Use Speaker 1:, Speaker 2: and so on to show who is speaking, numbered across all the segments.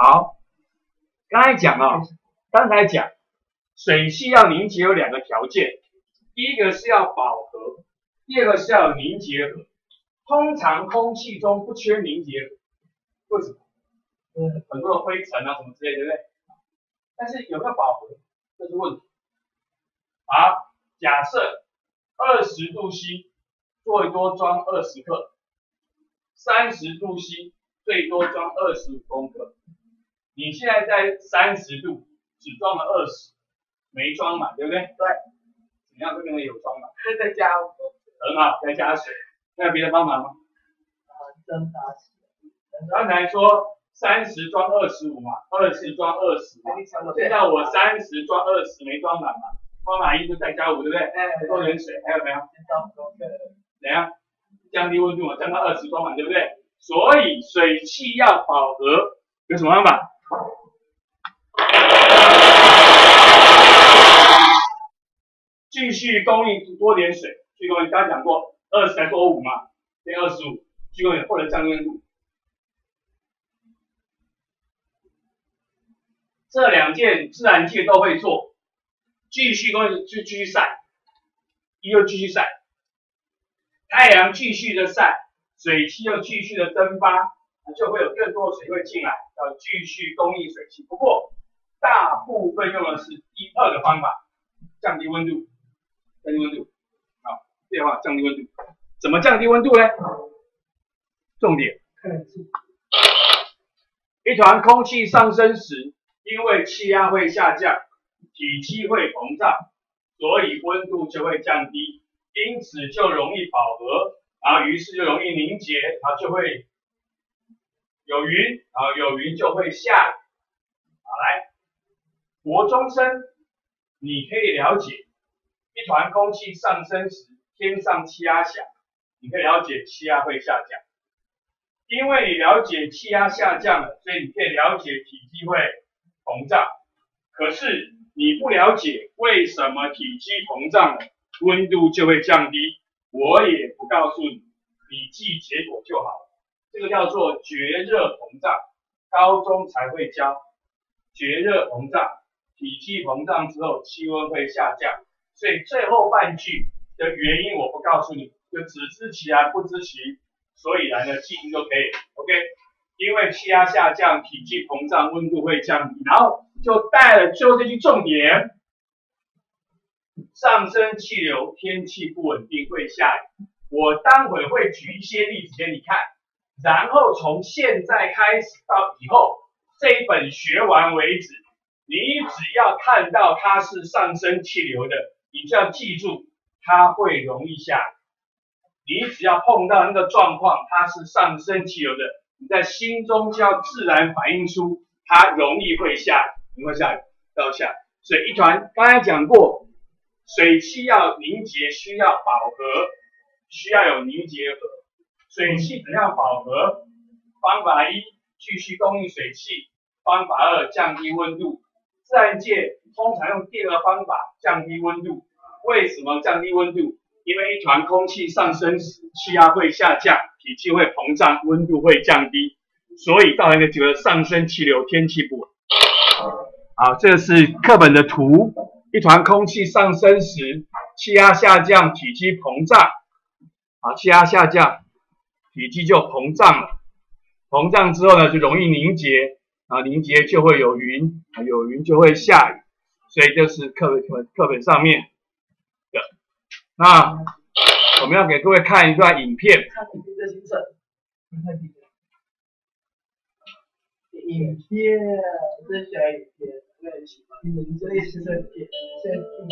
Speaker 1: 好，刚才讲啊，刚才讲水汽要凝结有两个条件，第一个是要饱和，第二个是要凝结核。通常空气中不缺凝结核，为什么？嗯，很多的灰尘啊什么之类，对不对？但是有没有饱和，这是问题。好，假设二十度 C 最多装二十克，三十度 C 最多装二十五公克。你现在在三十度只装了二十，没装满，对不对？
Speaker 2: 对。
Speaker 1: 怎么样？这边有装满？
Speaker 2: 再加。
Speaker 1: 很好，再加水。那有别的方法吗？
Speaker 2: 啊，蒸发起
Speaker 1: 刚才说三十装二十五嘛，二十装二十嘛。现在我三十装二十没装满嘛，方法一就再加五，对不对？哎，多点水，还有没有？怎样？降低温度嘛，降到二十装满，对不对？所以水汽要饱和，有什么方法？继续供应多点水，继续供应，刚讲过。二十才多五嘛，变二十五，继续或者降温度，这两件自然界都会做，继续供应就继续晒，又继续晒，太阳继续的晒，水汽又继续的蒸发，就会有更多的水会进来，要继续供应水汽。不过大部分用的是第二个方法，降低温度，降低温度。变化降低温度，怎么降低温度呢？重点，一团空气上升时，因为气压会下降，体积会膨胀，所以温度就会降低，因此就容易饱和，然后于是就容易凝结，然后就会有云，然后有云就会下雨。好，来，国中生，你可以了解，一团空气上升时。天上气压小，你可以了解气压会下降，因为你了解气压下降了，所以你可以了解体积会膨胀。可是你不了解为什么体积膨胀了，温度就会降低，我也不告诉你，你记结果就好了。这个叫做绝热膨胀，高中才会教绝热膨胀，体积膨胀之后气温会下降，所以最后半句。的原因我不告诉你，就只知其然不知其所以然的记就可以。OK，因为气压下降，体积膨胀，温度会降低，然后就带了最后这句重点：上升气流，天气不稳定会下雨。我待会会举一些例子给你看，然后从现在开始到以后这一本学完为止，你只要看到它是上升气流的，你就要记住。它会容易下雨，你只要碰到那个状况，它是上升气流的，你在心中就要自然反映出它容易会下雨，容易下雨，要下。所以一团刚才讲过，水汽要凝结需要饱和，需要有凝结核。水汽怎样饱和？方法一，继续供应水汽；方法二，降低温度。自然界通常用第二方法降低温度。为什么降低温度？因为一团空气上升时，气压会下降，体积会膨胀，温度会降低，所以造成一个叫上升气流，天气不稳。好，这是课本的图，一团空气上升时，气压下降，体积膨胀。啊，气压下降，体积就膨胀了。膨胀之后呢，就容易凝结，啊，凝结就会有云啊，有云就会下雨。所以这是课本课本上面的。那我们要给各位看一段影片。
Speaker 2: 影片，最喜欢影片，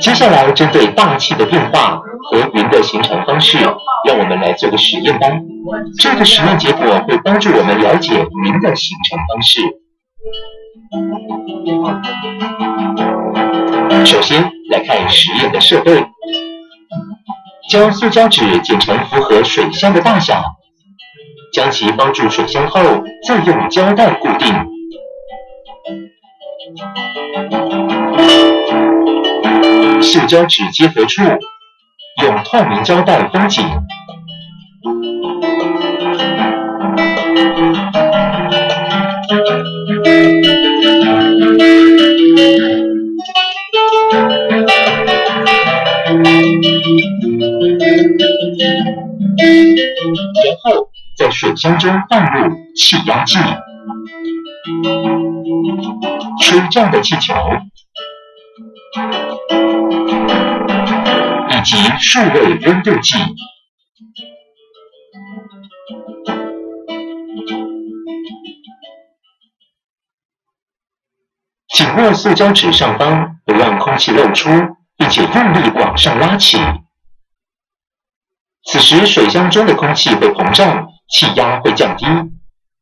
Speaker 3: 接下来，针对大气的变化和云的形成方式，让我们来做个实验吧。这个实验结果会帮助我们了解云的形成方式。首先来看实验的设备。将塑胶纸剪成符合水箱的大小，将其包住水箱后，再用胶带固定。塑胶纸结合处，用透明胶带封紧。然后在水箱中放入气压计吹胀的气球以及数位温度计紧握塑胶纸上方不让空气漏出。并且用力往上拉起。此时，水箱中的空气会膨胀，气压会降低。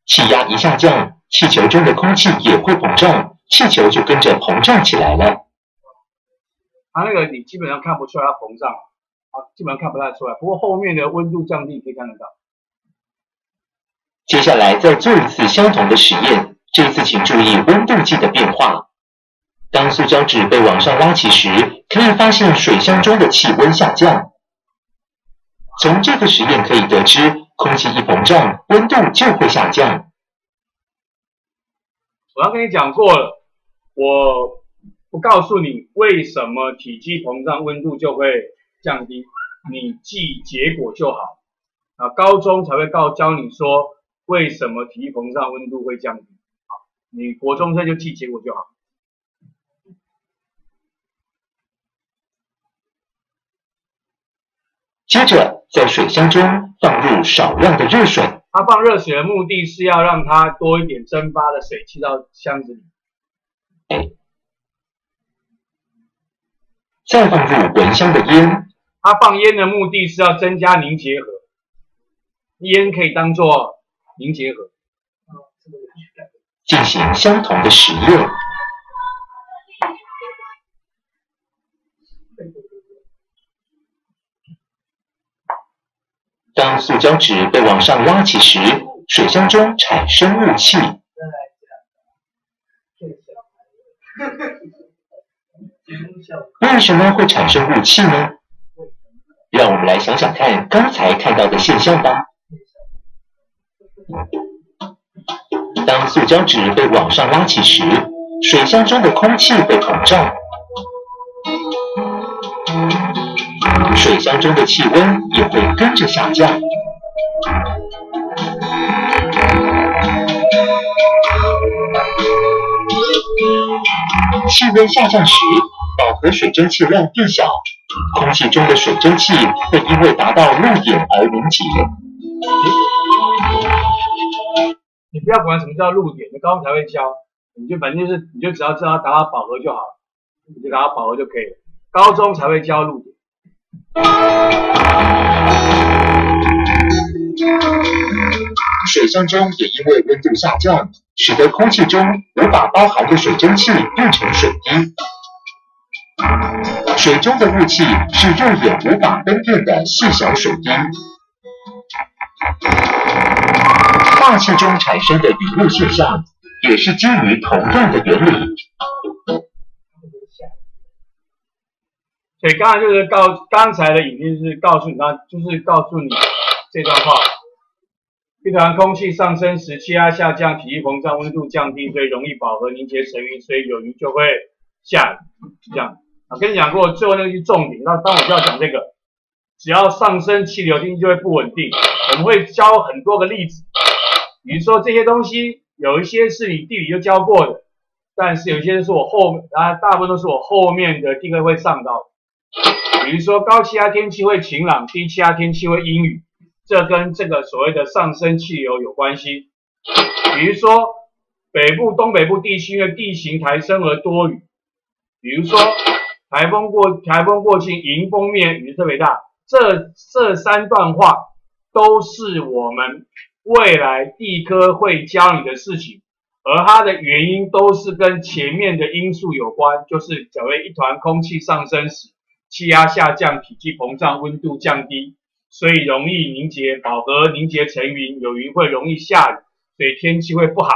Speaker 3: 气压一下降，气球中的空气也会膨胀，气球就跟着膨胀起来了。
Speaker 1: 它那个你基本上看不出来它膨胀，啊，基本上看不太出来。不过后面的温度降低可以看得到。
Speaker 3: 接下来再做一次相同的实验。这次请注意温度计的变化。当塑胶纸被往上拉起时，可以发现水箱中的气温下降。从这个实验可以得知，空气一膨胀，温度就会下降。
Speaker 1: 我要跟你讲过了，我不告诉你为什么体积膨胀温度就会降低，你记结果就好。啊，高中才会告教你说为什么体积膨胀温度会降低。你国中生就记结果就好。
Speaker 3: 接着，在水箱中放入少量的热水。
Speaker 1: 它放热水的目的是要让它多一点蒸发的水汽到箱子里。
Speaker 3: 再放入蚊香的烟。
Speaker 1: 它放烟的目的是要增加凝结核。烟可以当做凝结核。
Speaker 3: 进行相同的实验。当塑胶纸被往上拉起时，水箱中产生雾气。为什么会产生雾气呢？让我们来想想看刚才看到的现象吧。当塑胶纸被往上拉起时，水箱中的空气被膨胀，水箱中的气温也会跟着下降。气温下降时，饱和水蒸气量变小，空气中的水蒸气会因为达到露点而凝结。
Speaker 1: 你不要管什么叫露点，你高中才会教，你就反正就是，你就只要知道达到饱和就好，你就达到饱和就可以了。高中才会教露点。
Speaker 3: 水箱中也因为温度下降，使得空气中无法包含的水蒸气变成水滴。水中的雾气是肉眼无法分辨的细小水滴。大气中产生的雨露现象，也是基于同样的原理。
Speaker 1: 所以刚才就是告刚才的影片是告诉你，那就是告诉你这段话：一团空气上升时，气压下降，体积膨胀，温度降低，所以容易饱和凝结成云，所以有云就会下雨。这样啊，跟你讲过，最后那个是重点。那当我就要讲这个，只要上升，气流定就会不稳定。我们会教很多个例子。比如说这些东西，有一些是你地理就教过的，但是有些是我后啊，大部分都是我后面的地课会上到。比如说高气压天气会晴朗，低气压天气会阴雨，这跟这个所谓的上升气流有关系。比如说北部、东北部地区因为地形抬升而多雨。比如说台风过台风过境，迎风面雨特别大。这这三段话都是我们。未来地科会教你的事情，而它的原因都是跟前面的因素有关，就是假如一团空气上升时，气压下降，体积膨胀，温度降低，所以容易凝结饱和，凝结成云，有云会容易下雨，所以天气会不好。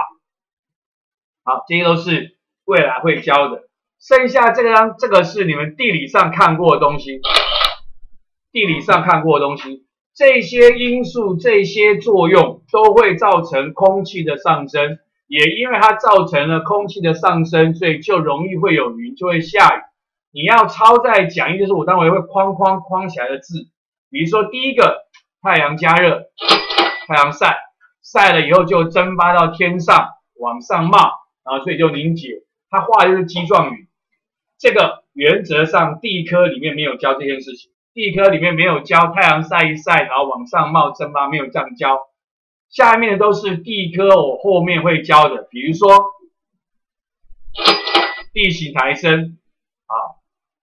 Speaker 1: 好，这些都是未来会教的。剩下这张，这个是你们地理上看过的东西，地理上看过的东西。这些因素、这些作用都会造成空气的上升，也因为它造成了空气的上升，所以就容易会有云，就会下雨。你要抄在讲义，就是我待会会框框框起来的字。比如说第一个，太阳加热，太阳晒；晒了以后就蒸发到天上，往上冒，然后所以就凝结。它画的就是基状语。这个原则上地科里面没有教这件事情，地科里面没有教太阳晒一晒，然后往上冒蒸发，没有这样教。下面的都是地科，我后面会教的，比如说地形抬升，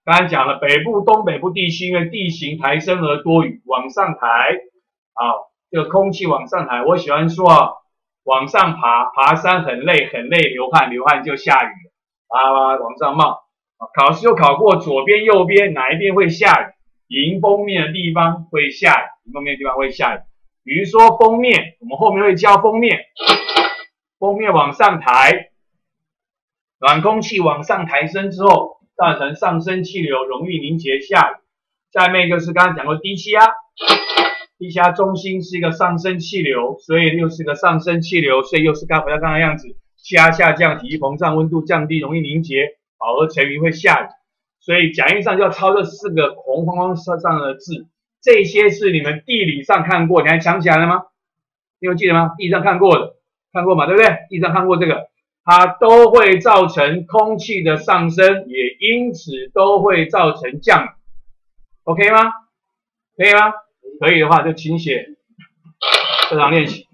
Speaker 1: 刚才讲了北部、东北部地区因为地形抬升而多雨，往上抬，啊，这个空气往上抬，我喜欢说啊，往上爬，爬山很累，很累，流汗，流汗就下雨了，啊，往上冒，考试又考过左边、右边哪一边会下雨？迎风面的地方会下雨，迎风面的地方会下雨。比如说封面，我们后面会教封面，封面往上抬，暖空气往上抬升之后，造成上升气流容易凝结下雨。下面一个是刚刚讲过低气压，低气压中心是一个上升气流，所以又是个上升气流，所以又是刚回到刚刚样子，气压下降，体积膨胀，温度降低，容易凝结，饱和成云会下雨。所以讲义上就要抄这四个红框框上上的字。这些是你们地理上看过，你还想起来了吗？你有记得吗？地上看过的，看过嘛，对不对？地上看过这个，它都会造成空气的上升，也因此都会造成降雨，OK 吗？可以吗？可以的话就请写这场练习。